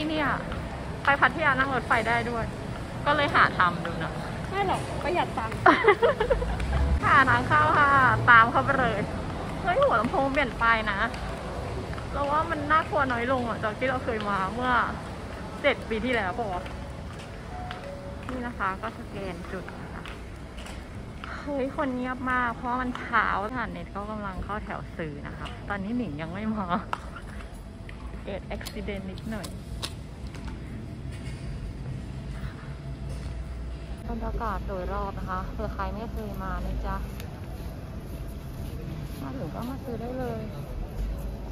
ที่เนี่ยไปพัทยานั่งรถไฟได้ด้วย ก็เลยหาทำดูนะไม่หรอกประหยัดตังค์หาทางเข้าค่ะ ตามเข้าไปเลยเฮ้ยหัวลำโพงเปลี่ยนไปนะเราว่ามันน่ากลัวน้อยลงอะจากที่เราเคยมาเมื่อเจ็ดปีที่แล้วปะวะนี่นะคะ ก็สแกนจุดนะคะเฮ้ยคนเงียบมาก เพราะว่ามันเช้าฐานเน็ตก็กำลังเข้าแถวซื้อนะคะ ตอนนี้หนิงยังไม่มาเกิดอุบิเหตุนิดหน่อย บรรยากาศโดยรอบนะคะเผื่อใครไม่เคยมานะจ๊ะมาถึงก็มาซื้อได้เลย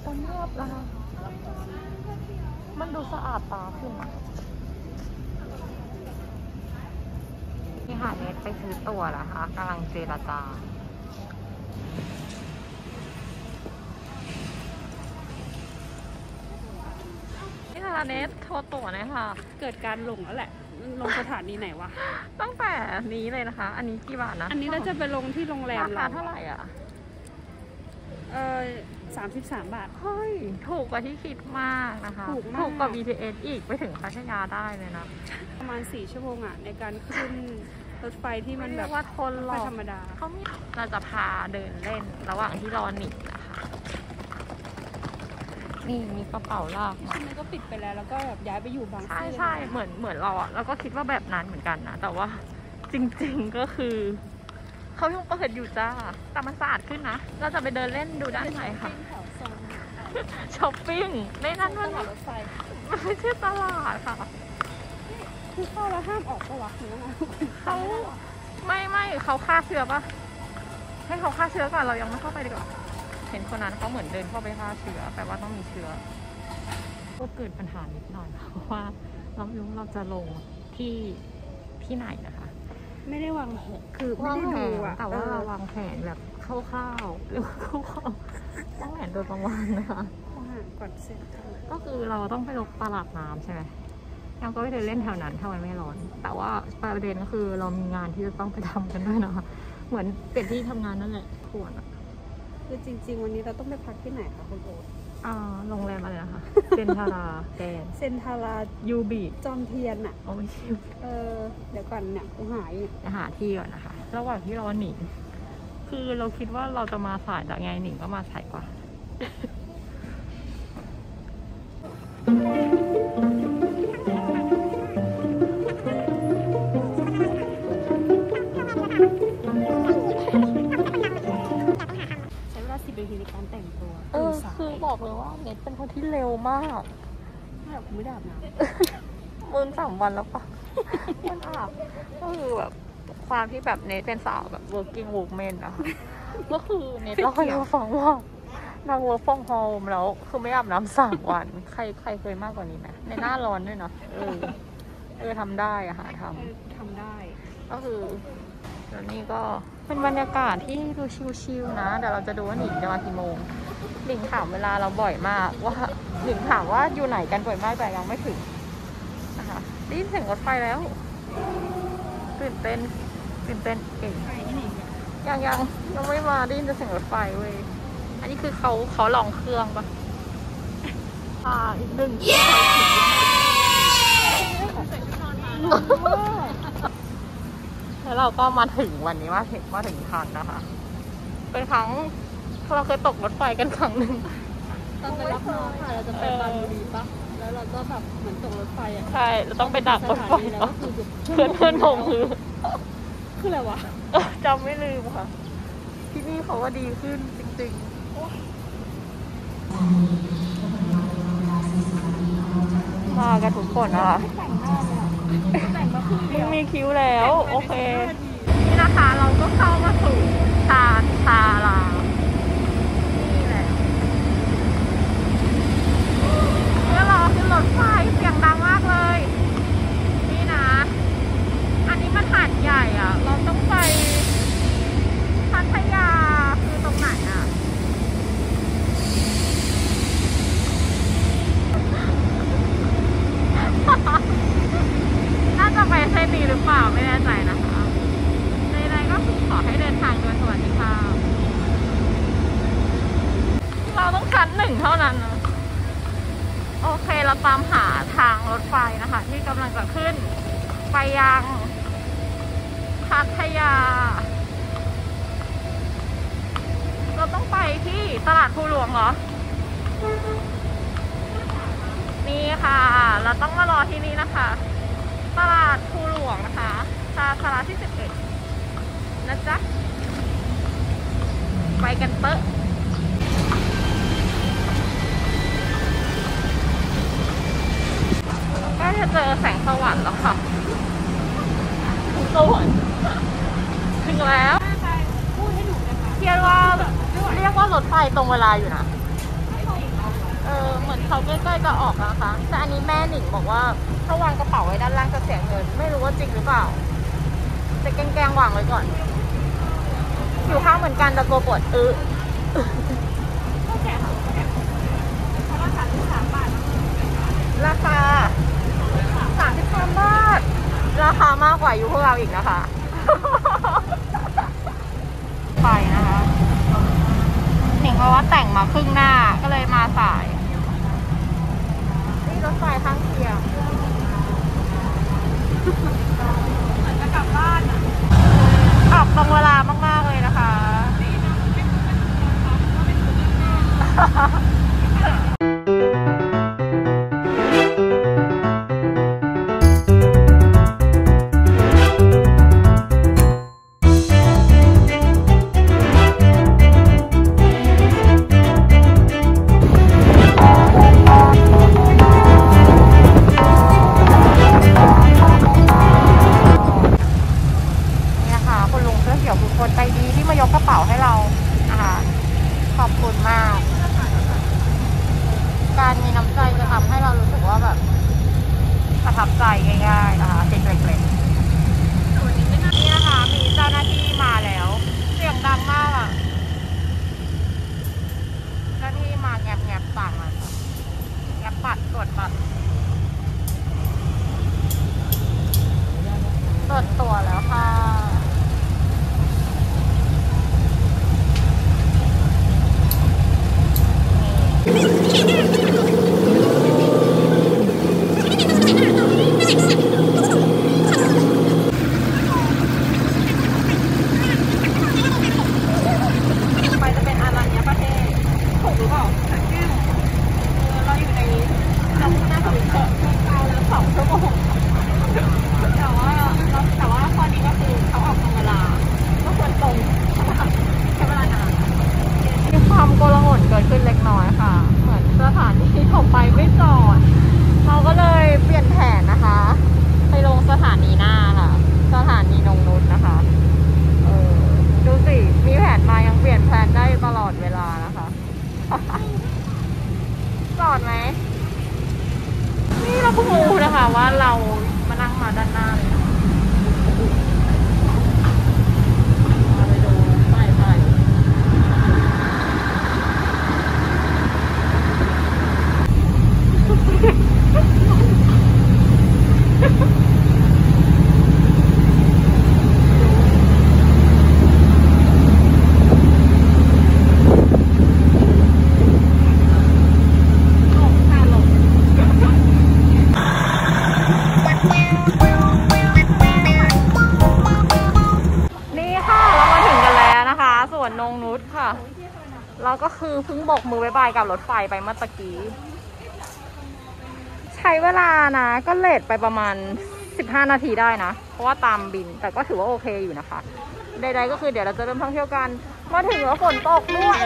คนเงียบนะคะมันดูสะอาดตาขึ้นอะนี่ค่ะเนทไปซื้อตั๋วนะคะกำลังเจรจานี่ค่ะเนทโทรตั๋วหนะคะเกิดการหลงแล้วแหละ ลงสถานีไหนวะ ตั้งแต่นี้เลยนะคะ อันนี้กี่บาทนะ อันนี้เราจะไปลงที่โรงแรมราคาเราเท่าไหร่อะ เออสามสิบสามบาท เฮ้ย ถูกกว่าที่คิดมากนะคะ ถูกมาก ถูกกว่า BTS อีกไปถึงพัทยาได้เลยนะ ประมาณสี่ชั่วโมงอะ ในการขึ้นรถไฟที่มันแบบไเรียกว่าทนหรไม่อกธรรมดา เขามีเราจะพาเดินเล่นระหว่างที่รอหนินะคะ นี่มีกระเป๋าลากมาทีนี้ก็ปิดไปแล้ว แล้วก็แบบย้ายไปอยู่บางใช่ซื่อใช่เลยนะเหมือนเหมือนเราอะเราก็คิดว่าแบบนั้นเหมือนกันนะ แต่ว่าจริงๆก็คือ เขายังเปิดอยู่จ้าแต่มันสะอาดขึ้นนะ เราจะไปเดินเล่นดูด้านในค่ะแถวโซนช้อปปิ้งในนั้นตมันลาดรถไฟมันไม่ใช่ตลาดค่ะ คือเข้าแล้วห้ามออกปะวะหรือยังไงเขาไม่ไม่เขาฆ่าเชื้อปะให้เขาฆ่าเชื้อก่อนเรายังไม่เข้าไปดีกว่า เห็นคนนั้นเขาเหมือนเดินเข้าไปฆ่าเชื้อแปลว่าต้องมีเชื้อ ก็เกิดปัญหานิดหน่อยเพราะว่าเราไม่รู้เราจะลงที่ที่ไหนนะคะ ไม่ได้วางแผนคือไม่ได้ดูอะแต่ว่าออเราวางแผนแบบคร่าวๆหรือว่าคร่าวๆวางแผนโดยประมาณนะคะต้องหาก่อนเสร็จเท่าไหร่ก็คือเราต้องไปลงตลาดน้ำใช่ไหมยังก็ไม่ได้เล่นแถวนั้นถ้ามันไม่ร้อน แต่ว่าประเด็นก็คือเรามีงานที่จะต้องไปทำกันด้วยนะคะเหมือนเป็นที่ทำงานนั่นแหละควรอะ คือจริง ๆ วันนี้เราต้องไปพักที่ไหนคะคุณโอ๊ตอ่าโรงแรมอะไรนะคะ เซนทาราแกนเซนทารายูบีจอมเทียนอะโอ้ไม่ใช่เออเดี๋ยวก่อนเนี่ยกูหายอยู่จะหาที่ก่อนนะคะ ระหว่างที่รอหนิงคือเราคิดว่าเราจะมาสายแต่ไงหนิงก็มาสายกว่า บอกเลยว่าเน็ตเป็นคนที่เร็วมากไม่แบบกูไม่ได้อาบน้มึนสามวันแล้วปะมันอาบก็คือแบบความที่แบบเนทเป็นสาวแบบ working woman นะคะก็คือเนทเล่าให้เราฟังว่านาง work from home แล้ว คือไม่อาบน้ำสามวัน ใครใครเคยมากกว่านี้ไหมในหน้าร้อนด้วยเนาะเออเออทำได้อะหาทำเออทำได้ำก็คือเดี๋ยวนี้ก็เป็นบรรยากาศที่ดูชิลๆนะเดี๋ยวเราจะดูว่าหนิงจะมากี่โมง หนิงถามเวลาเราบ่อยมากว่าหนิงถามว่าอยู่ไหนกันบ่อยมากแต่ยังไม่ถึงนะคะได้ยินเสียงรถไฟแล้วตื่นเต้นตื่นเต้นเก่งยังยังยังไม่มาได้ยินแต่เสียงรถไฟเว้ยอันนี้คือเขาเขาลองเครื่องปะอ่าอีกหนึ่งแล้วเราก็มาถึงวันนี้ว่าถึงมาถึงทันนะคะ เป็นครั้ง เราเคยตกรถไฟกันครั้งหนึ่งตอนไปรับน้องค่ะเราจะไปบางบุรีปะแล้วเราก็แบบเหมือนตกรถไฟอะใช่เราต้องไปดักรถไฟสถานีแล้วปะก็คือแบบเพื่อนเพื่อนงงคือคืออะไรวะเออจำไม่ลืมค่ะ ที่นี่เขาว่าดีขึ้นจริงๆมากันทุกคนนะคะแต่งหน้าเลยอะแต่งมาครึ่งมึเดีงยวมีคิ้วแล้ว โอเค นี่นะคะเราก็เข้ามาสู่ชาชาลา นี่แหละเพื่อรอขึ้นร ถไฟเสียงดังมากเลย นี่นะ อันนี้มันหาดใหญ่อะ เราต้องไปพัทยาคือตรงไหนอะ น่าจะไปเส้นนี้หรือเปล่าไม่แน่ใจนะคะใดๆก็คือขอให้เดินทางโดยสวัสดิภาพเราต้องชั้นหนึ่งเท่านั้นนะ โอเคเราตามหาทางรถไฟนะคะ ที่กำลังจะขึ้น ไปยังพัทยา เราต้องไปที่ตลาดภูหลวงเหรอ นี่ค่ะ เราต้องมารอที่นี่นะคะ ตลาดภูหลวงนะคะสาขาที่11นะจ๊ะ ไปกันเตอะ ใกล้จะเจอแสงสวรรค์แล้วค่ะสวรรค์ถึงแล้วพูดให้หนูนะคะเรียกว่าเรียกว่ารถไฟตรงเวลาอยู่นะ เออเหมือนเขาใกล้ๆจะออกแล้วนะคะแต่อันนี้แม่หนิงบอกว่าถ้าวางกระเป๋าไว้ด้านล่างจะเสียเงิน ไม่รู้ว่าจริงหรือเปล่า แต่แกงๆวางไว้ก่อน อยู่ข้างเหมือนกันแต่กลัวปวดอึราคา สามบามาทราคามากกว่าอยู่พวกเราอีกนะคะ ไปนะคะหนิงเพราะว่าแต่งมาครึ่งหน้าก็เลยมาสาย นี่รถไฟข้างเคียงเหมือนจะกลับบ้านอะออกตรงเวลามาก ๆ เลยนะคะ Yeah. นุชค่ะเราก็คือเพิ่งบอกมือบายบายกับรถไฟไปเมื่อตะกี้ ใช้เวลานะ ก็เลทไปประมาณ 15 นาทีได้นะ เพราะว่าตามบินแต่ก็ถือว่าโอเคอยู่นะคะ ใดๆก็คือเดี๋ยวเราจะเริ่มท่องเที่ยวกัน มาถึงแล้วฝนตกด้วย